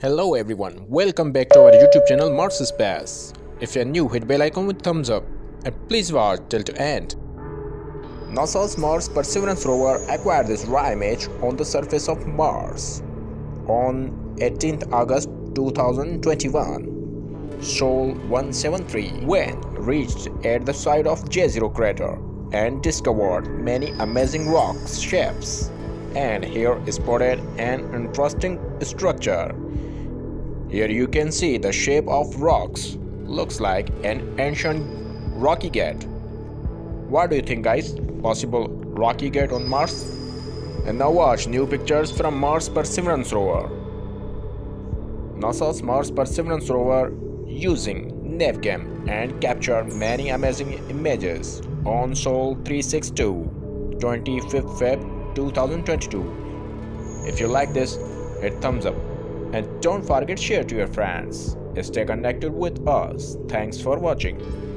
Hello everyone, welcome back to our YouTube channel Mars Space. If you're new, hit bell icon with thumbs up and please watch till to end. NASA's Mars Perseverance rover acquired this raw image on the surface of Mars on 18th August 2021. Sol 173 when reached at the site of Jezero crater and discovered many amazing rock shapes. And here spotted an interesting structure. Here you can see the shape of rocks. Looks like an ancient rocky gate. What do you think guys? Possible rocky gate on Mars? And now watch new pictures from Mars Perseverance rover. NASA's Mars Perseverance rover using NavCam and captured many amazing images on Sol 362 25th Feb 2022. If you like this, hit thumbs up and don't forget share to your friends. Stay connected with us. Thanks for watching.